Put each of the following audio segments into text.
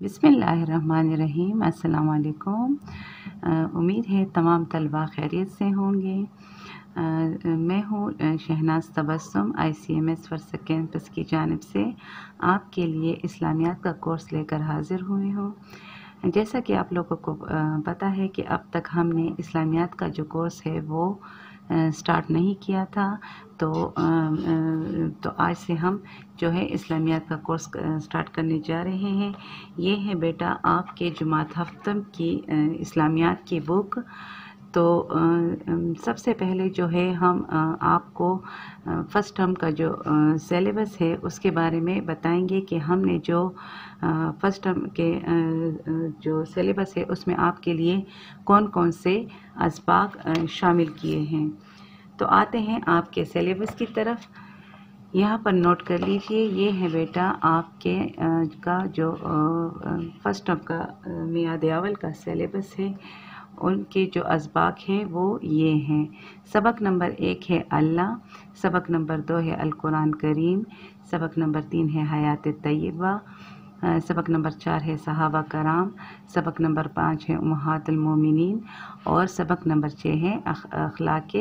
बिसमीम अस्सलाम उम्मीद है तमाम तलबा खैरियत से होंगे। आ, मैं हूँ Shahnaz Tabassum S first campus की जानब से। आपके लिए इस्लामियात का कोर्स लेकर हाज़िर हुई हूँ। जैसा कि आप लोगों को पता है कि अब तक हमने इस्लामियात का जो कोर्स है वो स्टार्ट नहीं किया था तो तो आज से हम जो है इस्लामियात का कोर्स स्टार्ट करने जा रहे हैं। ये है बेटा आपके जुमात हफ्तम की इस्लामियात की बुक तो सबसे पहले जो है हम आपको फ़र्स्ट टर्म का जो सेलेबस है उसके बारे में बताएँगे कि हमने जो फ़र्स्ट टर्म के जो सेलेबस है उसमें आपके लिए कौन कौन से इसबाक शामिल किए हैं। तो आते हैं आपके सेलेबस की तरफ़। यहाँ पर नोट कर लीजिए, ये है बेटा आपके का जो फ़र्स्ट टर्म का मियाद अवल का सेलेबस है। उनके जो इसबाक हैं, वो ये हैं। सबक नंबर एक है अल्लाह, सबक नंबर दो है अल कुरान करीम, सबक नंबर तीन है हयात तय्यबा सबक नंबर चार है सहाबा कराम, सबक नंबर पाँच है उमहातुलमोमिन और सबक नंबर छः है अखलाक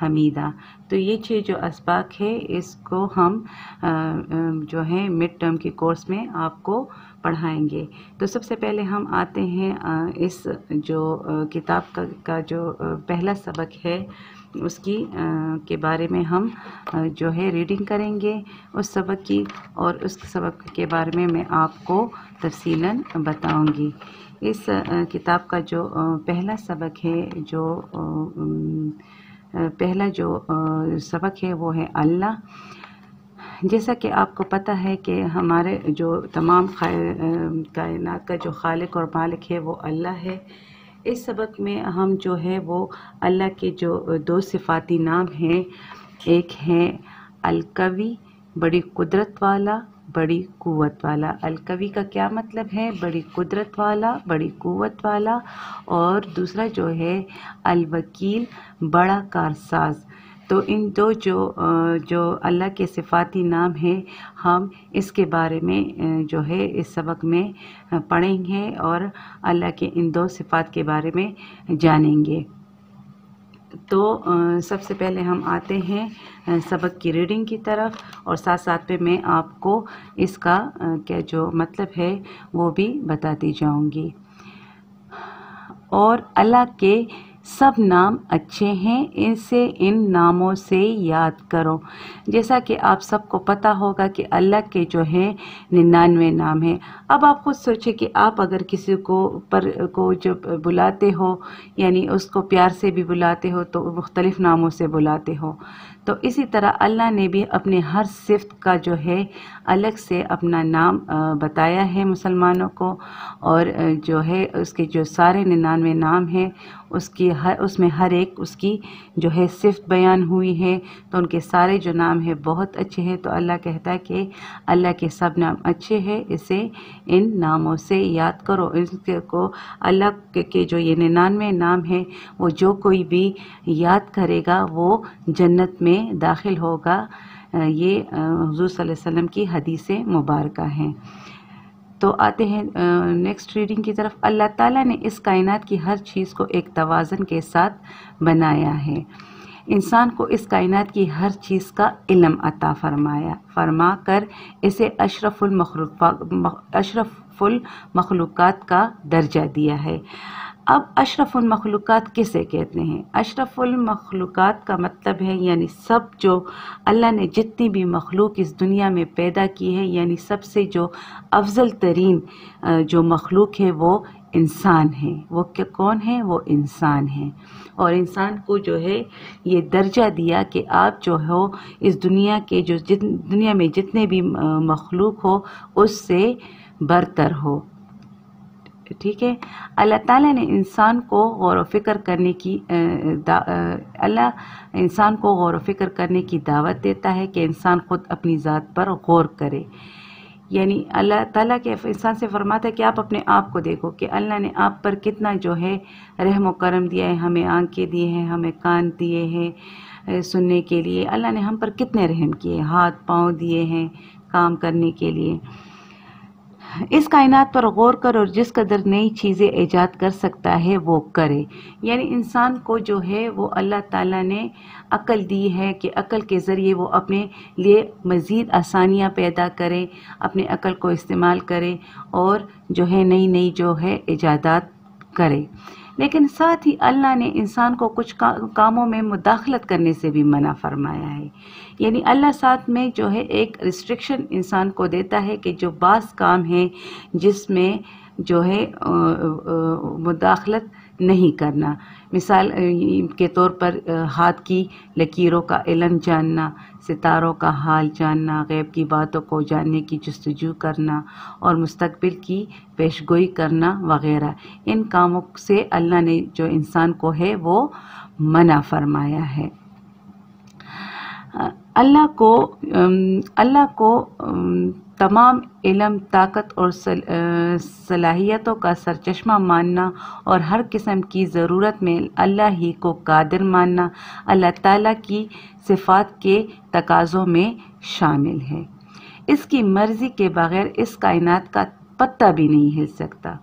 हमीदा। तो ये छः जो इसबाक है, इसको हम जो है, मिड टर्म के कोर्स में आपको पढ़ाएँगे। तो सबसे पहले हम आते हैं इस जो किताब का, का जो पहला सबक है उसकी के बारे में हम जो है रीडिंग करेंगे उस सबक की और उस सबक के बारे में मैं आपको तफसीला बताऊँगी। इस किताब का जो पहला सबक है जो पहला जो सबक है वो है अल्लाह। जैसा कि आपको पता है कि हमारे जो तमाम कायनात का जो खालिक और मालिक है, वो अल्लाह है। इस सबक में हम जो है, वो अल्लाह के जो दो सिफाती नाम हैं। एक है अलकवी, बड़ी कुदरत वाला, बड़ी कुवत वाला। अलकवी का क्या मतलब है? बड़ी कुदरत वाला, बड़ी कुवत वाला। और दूसरा जो है, अलवकील, बड़ा कारसाज। तो इन दो जो जो अल्लाह के सिफाती नाम हैं, हम इसके बारे में जो है, इस सबक में पढ़ेंगे और अल्लाह के इन दो सिफात के बारे में जानेंगे। तो सबसे पहले हम आते हैं सबक की रीडिंग की तरफ़ और साथ साथ में मैं आपको इसका क्या जो मतलब है, वो भी बताती जाऊँगी। और अल्लाह के सब नाम अच्छे हैं, इनसे इन नामों से याद करो। जैसा कि आप सबको पता होगा कि अल्लाह के जो हैं, निन्यानवे नाम हैं। अब आप खुद सोचें कि आप अगर किसी को, पर, को जब बुलाते हो, यानी उसको प्यार से भी बुलाते हो तो मुख्तलिफ़ नामों से बुलाते हो। तो इसी तरह अल्लाह ने भी अपने हर सिफ्त का जो है अलग से अपना नाम बताया है मुसलमानों को। और जो है उसके जो सारे निन्यानवे नाम हैं उसकी हर उसमें हर एक उसकी जो है सिफ्त बयान हुई है। तो उनके सारे जो नाम है बहुत अच्छे हैं। तो अल्लाह कहता है कि अल्लाह के सब नाम अच्छे हैं। इसे इन नामों से याद करो। इसके को अल्लाह के, जो ये निन्यानवे नाम हैं वो जो कोई भी याद करेगा वो जन्नत में दाखिल होगा ये हजूर वसल्लम की हदीस मुबारक हैं। तो आते हैं नेक्स्ट रीडिंग की तरफ़। अल्लाह ताला ने इस कायनात की हर चीज़ को एक तवाज़न के साथ बनाया है। इंसान को इस कायनात की हर चीज़ का इलम अता फरमाया फरमा कर इसे अशरफुल अशरफुल मखलूक़ात का दर्जा दिया है। अब अशरफुल मखलूक़ात किसे कहते हैं? अशरफुल मखलूक़ात का मतलब है, यानी सब जो अल्लाह ने जितनी भी मखलूक इस दुनिया में पैदा की है, यानी सबसे जो अफजल तरीन जो मखलूक है, वो इंसान है। वो क्या, कौन है? वो इंसान है। और इंसान को जो है, ये दर्जा दिया कि आप जो हो, इस दुनिया के जो जित, दुनिया में जितने भी मखलूक हो, उससे बरतर हो। ठीक है, अल्लाह ताला ने इंसान को गौर फ़िक्र करने की अल्लाह इंसान को गौर फ़िक्र करने की दावत देता है कि इंसान ख़ुद अपनी ज़ात पर गौर करे। यानी अल्लाह ताला के इंसान से फरमाता है कि आप अपने आप को देखो कि अल्लाह ने आप पर कितना जो है रहम करम दिया है, हमें आँखें दिए हैं, हमें कान दिए हैं सुनने के लिए। अल्लाह ने हम पर कितने रहम किए हाथ, पाँव दिए हैं काम करने के लिए। इस कायनात पर गौर कर और जिस कदर नई चीज़ें ईजाद कर सकता है, वो करे। यानी इंसान को जो है, वो अल्लाह ताला ने अकल दी है कि अकल के ज़रिए वो अपने लिए मज़ीद आसानियाँ पैदा करे, अपने अकल को इस्तेमाल करें और जो है नई नई जो है ईजादात करे। लेकिन साथ ही अल्लाह ने इंसान को कुछ का, कामों में मुदाखलत करने से भी मना फरमाया है। यानी अल्लाह साथ में जो है एक रिस्ट्रिक्शन इंसान को देता है कि जो बास काम है जिसमें जो है मुदाखलत नहीं करना। मिसाल के तौर पर हाथ की लकीरों का इलम जानना, सितारों का हाल जानना, गैब की बातों को जानने की जस्तजू करना और मुस्तबिल की पेशगोई करना वगैरह। इन कामों से अल्लाह ने जो इंसान को है, वो मना फरमाया है। अल्लाह को अल्लाह को तमाम इलम, ताकत और सलाहियतों का सरचश्मा मानना और हर किस्म की ज़रूरत में अल्लाह ही को कादिर मानना अल्लाह ताला की सिफ़ात के तकाज़ों में शामिल है। इसकी मर्ज़ी के बग़ैर इस कायनात का पत्ता भी नहीं हिल सकता।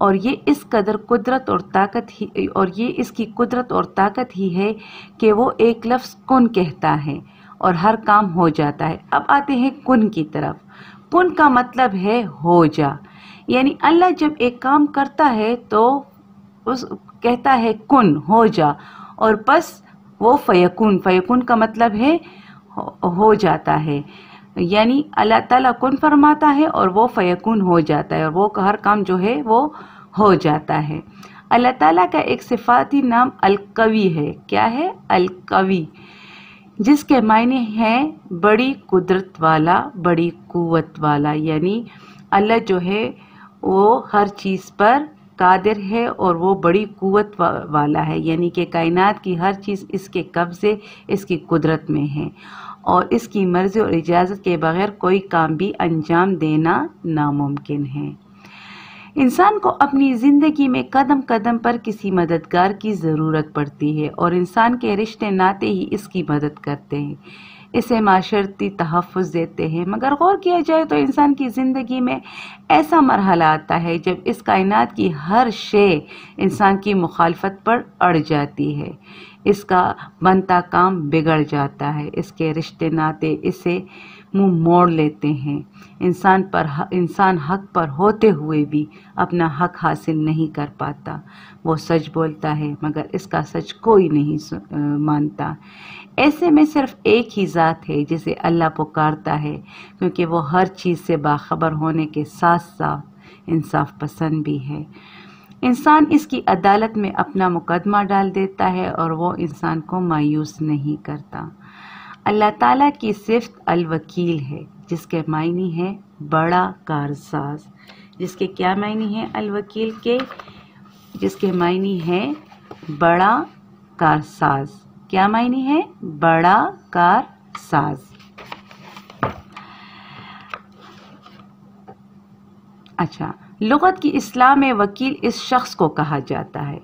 और ये इस कदर कुदरत और ताकत ही, और ये इसकी कुदरत और ताकत ही है कि वो एक लफ्ज़ कुन कहता है और हर काम हो जाता है। अब आते हैं कुन की तरफ़। कुन का मतलब है हो जा यानी अल्लाह जब एक काम करता है तो उस कहता है कुन हो जा और बस वो फ़यकुन फ़यकुन का मतलब है, हो जाता है। यानी अल्लाह ताला कुन फरमाता है और वो फ़यकुन हो जाता है और वो हर काम जो है वो हो जाता है। अल्लाह ताला का एक सिफाती नाम अलकवी है। क्या है? अलकवी। जिसके मायने हैं बड़ी कुदरत वाला, बड़ी कुवत वाला, यानी अल्लाह जो है, वो हर चीज़ पर कादिर है और वो बड़ी कुवत वाला है। यानी कि कायनात की हर चीज़ इसके कब्ज़े, इसकी कुदरत में है। और इसकी मर्ज़ी और इजाज़त के बग़ैर कोई काम भी अंजाम देना नामुमकिन है। इंसान को अपनी ज़िंदगी में कदम कदम पर किसी मददगार की ज़रूरत पड़ती है और इंसान के रिश्ते नाते ही इसकी मदद करते हैं। इसे माशरती तहफ़ देते हैं। मगर गौर किया जाए तो इंसान की ज़िंदगी में ऐसा मरहला आता है जब इस कायनात की हर शे इंसान की मुखालफत पर अड़ जाती है। इसका बनता काम बिगड़ जाता है। इसके रिश्ते नाते इसे मुँह मोड़ लेते हैं। इंसान पर इंसान हक पर होते हुए भी अपना हक हासिल नहीं कर पाता। वो सच बोलता है, मगर इसका सच कोई नहीं मानता। ऐसे में सिर्फ़ एक ही ज़ात है जिसे अल्लाह पुकारता है, क्योंकि वो हर चीज़ से बाखबर होने के साथ साथ इंसाफ पसंद भी है। इंसान इसकी अदालत में अपना मुकदमा डाल देता है और वो इंसान को मायूस नहीं करता। अल्लाह ताला की सिफ्त अलवकील है, जिसके मायने हैं बड़ा कारसाज। जिसके क्या मायने हैं अलवकील के? जिसके मायने हैं बड़ा कारसाज। क्या मायने हैं? बड़ा कारसाज। अच्छा लगत की इस्लाम में वकील इस शख्स को कहा जाता है,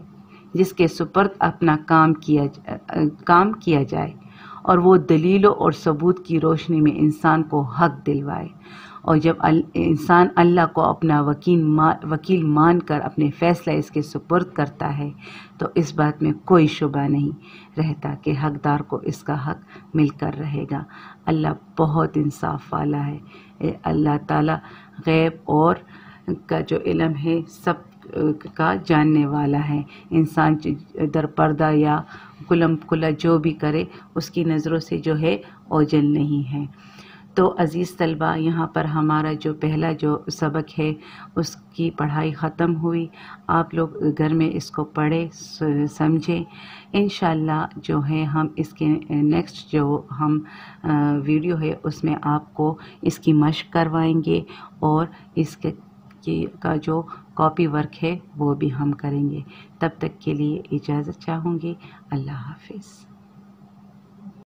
जिसके सुपर्द अपना काम किया काम किया जाए। और वो दलीलों और सबूत की रोशनी में इंसान को हक दिलवाए। और जब इंसान अल्लाह को अपना वकील मा, वकील मान कर अपने फ़ैसला इसके सुपुर्द करता है तो इस बात में कोई शुबा नहीं रहता कि हकदार को इसका हक मिलकर रहेगा। अल्लाह बहुत इंसाफ वाला है। अल्लाह ताला गैब और का जो इलम है, सब का जानने वाला है। इंसान दर पर्दा या कुलम कुला जो भी करे, उसकी नज़रों से जो है ओझल नहीं है। तो अज़ीज़ तलबा, यहाँ पर हमारा जो पहला जो सबक है, उसकी पढ़ाई ख़त्म हुई। आप लोग घर में इसको पढ़े समझें। इन जो है, हम इसके नेक्स्ट जो हम वीडियो है, उसमें आपको इसकी मशक करवाएँगे और इसके की का जो कॉपी वर्क है, वो भी हम करेंगे। तब तक के लिए इजाज़त चाहूँगी। अल्लाह हाफिज़।